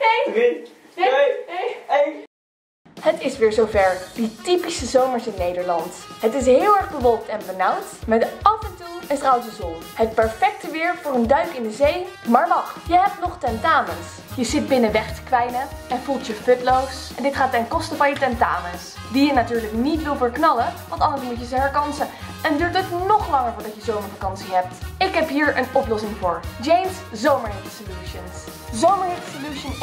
nee, Drie, nee, twee, nee. één. Het is weer zover, die typische zomers in Nederland. Het is heel erg bewolkt en benauwd, met af en toe een straaltje zon. Het perfecte weer voor een duik in de zee. Maar wacht, je hebt nog tentamens. Je zit binnen weg te kwijnen en voelt je futloos. En dit gaat ten koste van je tentamens. Die je natuurlijk niet wil verknallen, want anders moet je ze herkansen. En duurt het nog langer voordat je zomervakantie hebt. Ik heb hier een oplossing voor. James Zomerhitte Solutions. Zomerhitte Solution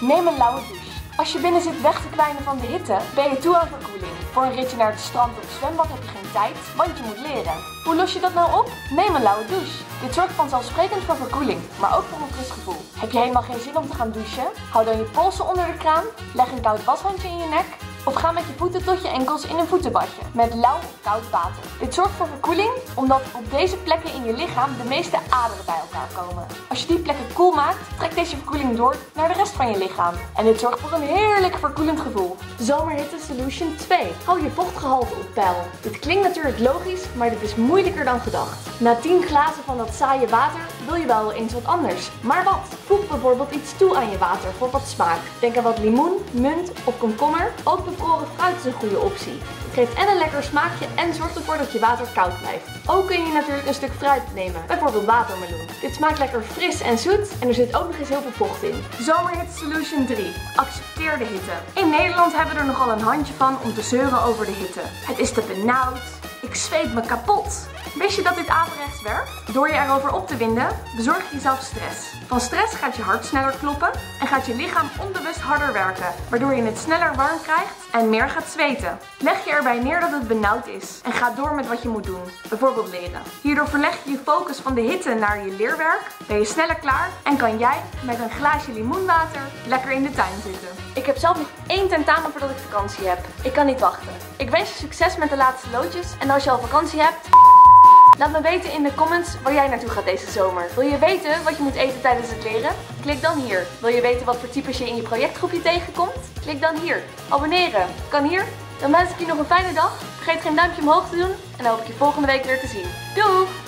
1. Neem een lauwe douche. Als je binnen zit weg te kwijnen van de hitte, ben je toe aan verkoeling. Voor een ritje naar het strand of zwembad heb je geen tijd, want je moet leren. Hoe los je dat nou op? Neem een lauwe douche. Dit zorgt vanzelfsprekend voor verkoeling, maar ook voor een fris gevoel. Heb je helemaal geen zin om te gaan douchen? Hou dan je polsen onder de kraan, leg een koud washandje in je nek of ga met je voeten tot je enkels in een voetenbadje met lauw koud water. Dit zorgt voor verkoeling omdat op deze plekken in je lichaam de meeste aderen bij elkaar komen. Als je die plekken koel maakt, trekt deze verkoeling door naar de rest van je lichaam. En dit zorgt voor een heerlijk verkoelend gevoel. Zomerhitte Solution 2. Hou je vochtgehalte op peil. Dit klinkt natuurlijk logisch, maar dit is moeilijker dan gedacht. Na 10 glazen van dat saaie water wil je wel eens wat anders. Maar wat? Voeg bijvoorbeeld iets toe aan je water voor wat smaak. Denk aan wat limoen, munt of komkommer. Ook bevroren fruit is een goede optie. Het geeft en een lekker smaakje en zorgt ervoor dat je water koud blijft. Ook kun je natuurlijk een stuk fruit nemen, bijvoorbeeld watermeloen. Dit smaakt lekker fris en zoet en er zit ook nog eens heel veel vocht in. Zomerhit Solution 3. Accepteer de hitte. In Nederland hebben we er nogal een handje van om te zeuren over de hitte. Het is te benauwd. Ik zweet me kapot. Wist je dat dit averechts werkt? Door je erover op te winden, bezorg je jezelf stress. Van stress gaat je hart sneller kloppen en gaat je lichaam onbewust harder werken, waardoor je het sneller warm krijgt en meer gaat zweten. Leg je erbij neer dat het benauwd is en ga door met wat je moet doen, bijvoorbeeld leren. Hierdoor verleg je je focus van de hitte naar je leerwerk, ben je sneller klaar en kan jij met een glaasje limoenwater lekker in de tuin zitten. Ik heb zelf nog één tentamen voordat ik vakantie heb. Ik kan niet wachten. Ik wens je succes met de laatste loodjes en als je al vakantie hebt, Laat me weten in de comments waar jij naartoe gaat deze zomer. Wil je weten wat je moet eten tijdens het leren? Klik dan hier. Wil je weten wat voor types je in je projectgroepje tegenkomt? Klik dan hier. Abonneren. Kan hier. Dan wens ik je nog een fijne dag. Vergeet geen duimpje omhoog te doen en dan hoop ik je volgende week weer te zien. Doei!